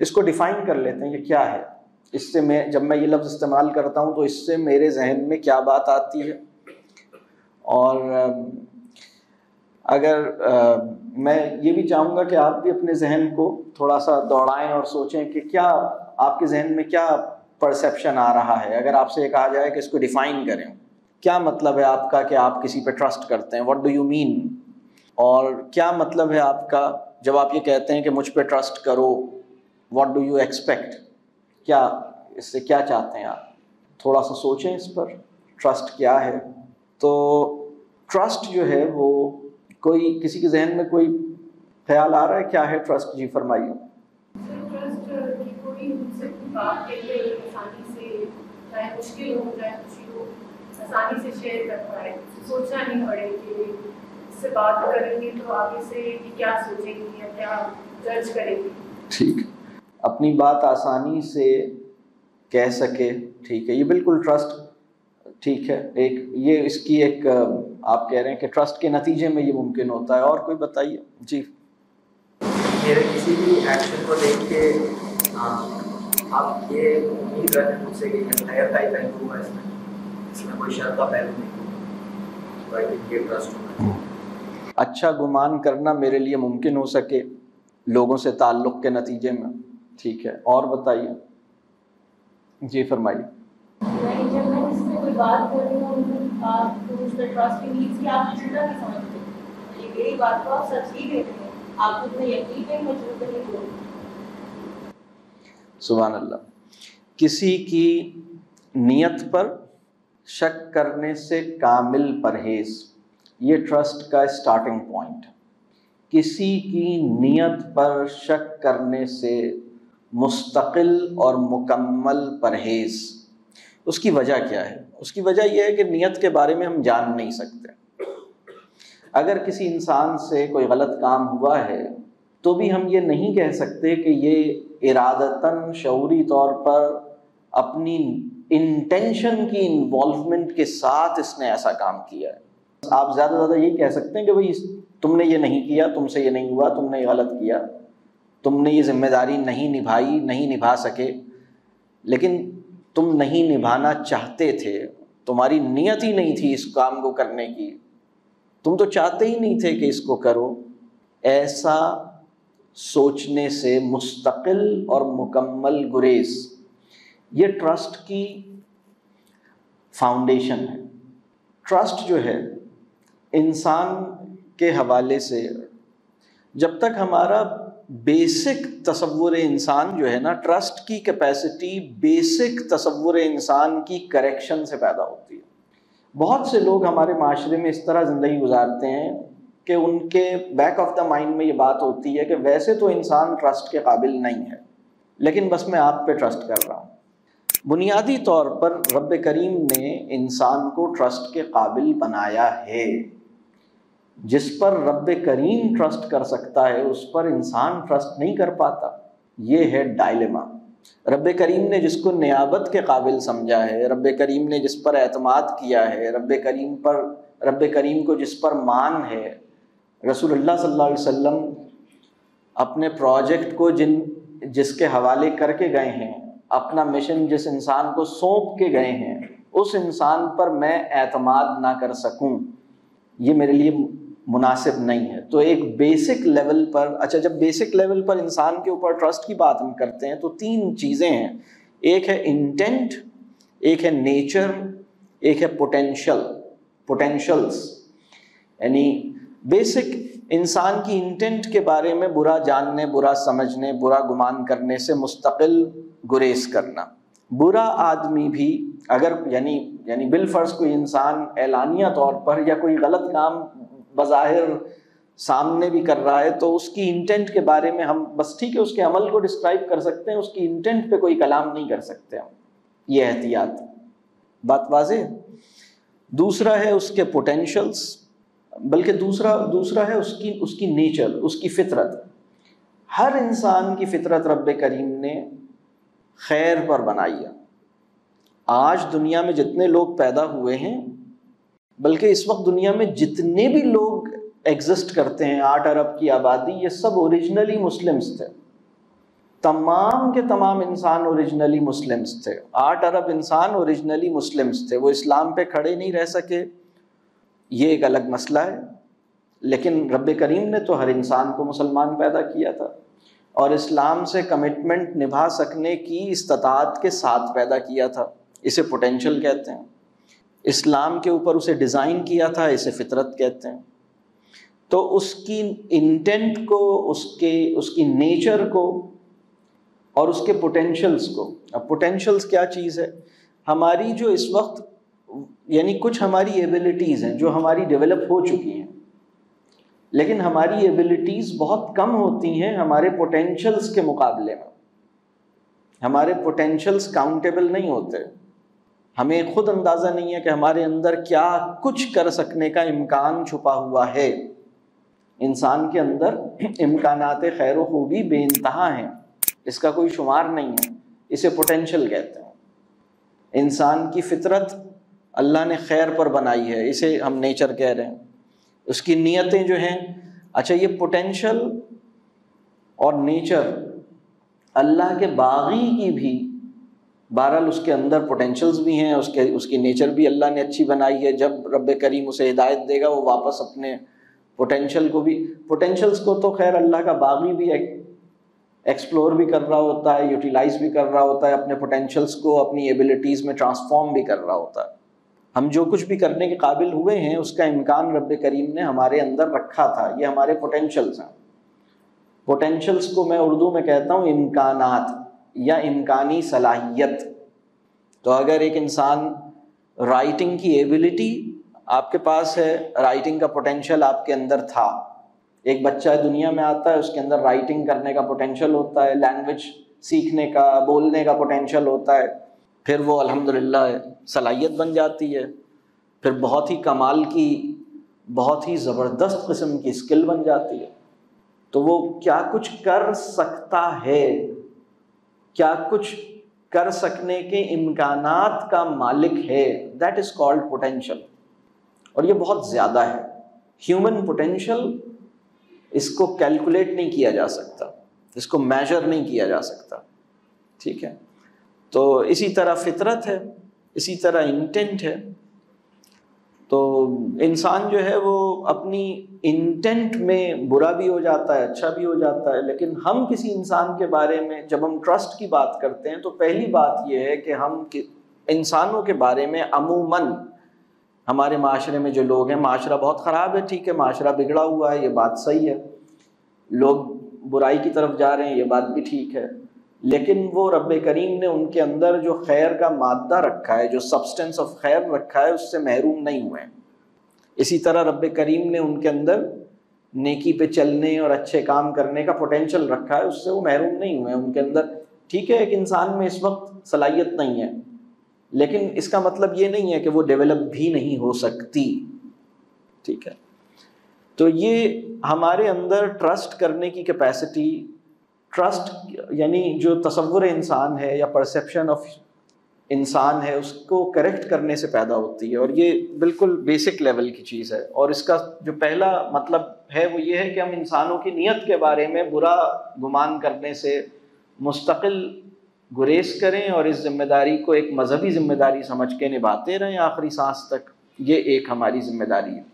इसको डिफाइन कर लेते हैं कि क्या है। इससे मैं जब मैं ये लफ्ज़ इस्तेमाल करता हूँ तो इससे मेरे जहन में क्या बात आती है? और अगर आ, मैं ये भी चाहूँगा कि आप भी अपने जहन को थोड़ा सा दौड़ाएँ और सोचें कि क्या आपके जहन में क्या परसेप्शन आ रहा है। अगर आपसे ये कहा जाए कि इसको डिफ़ाइन करें। क्या मतलब है आपका कि आप किसी पे ट्रस्ट करते हैं? व्हाट डू यू मीन और क्या मतलब है आपका जब आप ये कहते हैं कि मुझ पे ट्रस्ट करो? व्हाट डू यू एक्सपेक्ट क्या इससे क्या चाहते हैं आप? थोड़ा सा सोचें इस पर। ट्रस्ट क्या है? तो ट्रस्ट जो है वो कोई किसी के जहन में कोई ख्याल आ रहा है? क्या है ट्रस्ट जी फरमाइए। मुश्किल जाए खुशी आसानी से शेयर कर पाए। सोचना नहीं पड़े कि इससे बात करेंगे तो आगे से क्या सोचेंगे या क्या जज करेंगे। ठीक। अपनी बात आसानी से कह सके ठीक है? ये बिल्कुल ट्रस्ट ठीक है? एक ये इसकी एक आप कह रहे हैं कि ट्रस्ट के नतीजे में ये मुमकिन होता है। और कोई बताइए? जी। मेरे किसी भी एक्शन को देख के आप ये उम्मीद रखें मुझसे कि खैर टाइप हुआ इसमें इसमें कोई शर्त का पहलू नहीं तो अच्छा गुमान करना मेरे लिए मुमकिन हो सके लोगों से ताल्लुक़ के नतीजे में। ठीक है। और बताइए। जी फरमाइए। सुबह अल्लाह किसी की नियत पर शक करने से कामिल परहेज ये ट्रस्ट का स्टार्टिंग पॉइंट किसी की नीयत पर शक करने से मुस्तकिल और मुकम्मल परहेज। उसकी वजह क्या है? उसकी वजह यह है कि नीयत के बारे में हम जान नहीं सकते। अगर किसी इंसान से कोई गलत काम हुआ है तो भी हम ये नहीं कह सकते कि ये इरादतन शौरी तौर पर अपनी इंटेंशन की इन्वॉल्वमेंट के साथ इसने ऐसा काम किया है। आप ज़्यादा से ज़्यादा यही कह सकते हैं कि भाई, तुमने ये नहीं किया, तुमसे ये नहीं हुआ, तुमने ये गलत किया। तुमने ये ज़िम्मेदारी नहीं निभाई, नहीं निभा सके। लेकिन तुम नहीं निभाना चाहते थे, तुम्हारी नीयत ही नहीं थी इस काम को करने की। तुम तो चाहते ही नहीं थे कि इसको करो। ऐसा सोचने से मुस्तकिल और मुकम्मल गुरेज़, ये ट्रस्ट की फाउंडेशन है। ट्रस्ट जो है, इंसान के हवाले से, जब तक हमारा बेसिक तस्वुर इंसान जो है ना, ट्रस्ट की कैपेसिटी बेसिक तस्वुर इंसान की करेक्शन से पैदा होती है। बहुत से लोग हमारे माशरे में इस तरह ज़िंदगी गुजारते हैं कि उनके बैक ऑफ़ द माइंड में ये बात होती है कि वैसे तो इंसान ट्रस्ट के काबिल नहीं है, लेकिन बस मैं आप पे ट्रस्ट कर रहा हूँ। बुनियादी तौर पर रब करीम ने इंसान को ट्रस्ट के काबिल बनाया है। जिस पर रब करीम ट्रस्ट कर सकता है, उस पर इंसान ट्रस्ट नहीं कर पाता। ये है डायलेमा रब करीम ने जिसको नियाबत के काबिल समझा है रब करीम ने जिस पर एतमाद किया है रब करीम पर रब करीम को जिस पर मान है, रसूलुल्लाह सल्लल्लाहु अलैहि वसल्लम अपने प्रोजेक्ट को जिन, जिसके हवाले करके गए हैं, अपना मिशन जिस इंसान को सौंप के गए हैं, उस इंसान पर मैं एतमाद ना कर सकूँ। ये मेरे लिए मुनासिब नहीं है। तो एक बेसिक लेवल पर अच्छा जब बेसिक लेवल पर इंसान के ऊपर ट्रस्ट की बात हम करते हैं तो तीन चीज़ें हैं। एक है इंटेंट एक है नेचर एक है पोटेंशियल पोटेंशल्स यानी बेसिक इंसान की इंटेंट के बारे में बुरा जानने, बुरा समझने, बुरा गुमान करने से मुस्तकिल गुरेज करना। बुरा आदमी भी अगर, यानी यानी बिल फ़र्ज़ कोई इंसान एलानिया तौर पर या कोई गलत काम बज़ाहिर सामने भी कर रहा है तो उसकी इंटेंट के बारे में हम बस ठीक है, उसके अमल को डिस्क्राइब कर सकते हैं, उसकी इंटेंट पे कोई कलाम नहीं कर सकते हम, ये एहतियात। बात वाजे दूसरा है उसके पोटेंशल्स बल्कि दूसरा दूसरा है उसकी उसकी नेचर उसकी फितरत। हर इंसान की फितरत रब करीम ने खैर पर बनाई है। आज दुनिया में जितने लोग पैदा हुए हैं बल्कि इस वक्त दुनिया में जितने भी लोग एग्जिस्ट करते हैं, आठ अरब की आबादी, ये सब ओरिजिनली मुस्लिम्स थे। तमाम के तमाम इंसान ओरिजिनली मुस्लिम्स थे। आठ अरब इंसान ओरिजिनली मुस्लिम्स थे। वो इस्लाम पे खड़े नहीं रह सके। ये एक अलग मसला है। लेकिन रब करीम ने तो हर इंसान को मुसलमान पैदा किया था। और इस्लाम से कमिटमेंट निभा सकने की इस्तात के साथ पैदा किया था। इसे पोटेंशियल कहते हैं। इस्लाम के ऊपर उसे डिज़ाइन किया था, इसे फितरत कहते हैं। तो उसकी इंटेंट को, उसके, उसकी नेचर को और उसके पोटेंशियल्स को। अब पोटेंशियल्स क्या चीज़ है? हमारी जो इस वक्त, यानी कुछ हमारी एबिलिटीज़ हैं, जो हमारी डेवलप हो चुकी हैं, लेकिन हमारी एबिलिटीज़ बहुत कम होती हैं हमारे पोटेंशियल्स के मुकाबले में। हमारे पोटेंशियल्स काउंटेबल नहीं होते। हमें खुद अंदाज़ा नहीं है कि हमारे अंदर क्या कुछ कर सकने का इम्कान छुपा हुआ है। इंसान के अंदर इम्कान खैर खूबी बेानतहा हैं। इसका कोई शुमार नहीं है। इसे पोटेंशियल कहते हैं। इंसान की फितरत अल्लाह ने खैर पर बनाई है। इसे हम नेचर कह रहे हैं। उसकी नीयतें जो हैं अच्छा ये पोटेंशियल और नेचर अल्लाह के बागी की भी बहरहाल उसके अंदर पोटेंशल्स भी हैं, उसके, उसकी नेचर भी अल्लाह ने अच्छी बनाई है। जब रब करीम उसे हिदायत देगा, वो वापस अपने पोटेंशियल को भी पोटेंशल्स को तो खैर अल्लाह का बागी भी एक्सप्लोर भी कर रहा होता है यूटिलाइज भी कर रहा होता है, अपने पोटेंशल्स को, अपनी एबिलिटीज़ में ट्रांसफॉर्म भी कर रहा होता है। हम जो कुछ भी करने के काबिल हुए हैं, उसका इम्कान रब करीम ने हमारे अंदर रखा था। ये हमारे पोटेंशल्स हैं। पोटेंशल्स को मैं उर्दू में कहता हूँ, इम्कानात। या इम्कानी सलाहियत। तो अगर एक इंसान राइटिंग की एबिलिटी आपके पास है राइटिंग का पोटेंशियल आपके अंदर था। एक बच्चा दुनिया में आता है, उसके अंदर राइटिंग करने का पोटेंशियल होता है लैंग्वेज सीखने का, बोलने का पोटेंशियल होता है, फिर वो अल्हम्दुलिल्लाह सलाहियत बन जाती है। फिर बहुत ही कमाल की, बहुत ही ज़बरदस्त किस्म की स्किल बन जाती है। तो वो क्या कुछ कर सकता है? क्या कुछ कर सकने के इम्कान का मालिक है? दैट इज़ कॉल्ड पोटेंशियल और ये बहुत ज़्यादा है। ह्यूमन पोटेंशियल इसको कैलकुलेट नहीं किया जा सकता। इसको मेजर नहीं किया जा सकता। ठीक है? तो इसी तरह फितरत है। इसी तरह इंटेंट है। तो इंसान जो है वो अपनी इंटेंट में बुरा भी हो जाता है अच्छा भी हो जाता है, लेकिन हम किसी इंसान के बारे में जब हम ट्रस्ट की बात करते हैं तो पहली बात यह है कि हम इंसानों के बारे में अमूमन हमारे माशरे में जो लोग हैं, माशरा बहुत ख़राब है, ठीक है, माशरा बिगड़ा हुआ है, ये बात सही है। लोग बुराई की तरफ़ जा रहे हैं, ये बात भी ठीक है। लेकिन वो रब करीम ने उनके अंदर जो खैर का मादा रखा है, जो सब्सटेंस ऑफ़ खैर रखा है, उससे महरूम नहीं हुए इसी तरह रब करीम ने उनके अंदर नेकी पे चलने और अच्छे काम करने का पोटेंशियल रखा है, उससे वो महरूम नहीं हुए उनके अंदर ठीक है, एक इंसान में इस वक्त सलाहियत नहीं है, लेकिन इसका मतलब ये नहीं है कि वो डेवलप भी नहीं हो सकती। ठीक है? तो ये हमारे अंदर ट्रस्ट करने की कैपेसिटी ट्रस्ट यानी जो तस्वुर इंसान है या परसेप्शन ऑफ़ इंसान है, उसको करेक्ट करने से पैदा होती है। और ये बिल्कुल बेसिक लेवल की चीज़ है। और इसका जो पहला मतलब है, वो ये है कि हम इंसानों की नीयत के बारे में बुरा गुमान करने से मुस्तकिल गुरेज करें और इस ज़िम्मेदारी को एक मजहबी ज़िम्मेदारी समझ के निभाते रहें, आखिरी सांस तक। ये एक हमारी ज़िम्मेदारी है।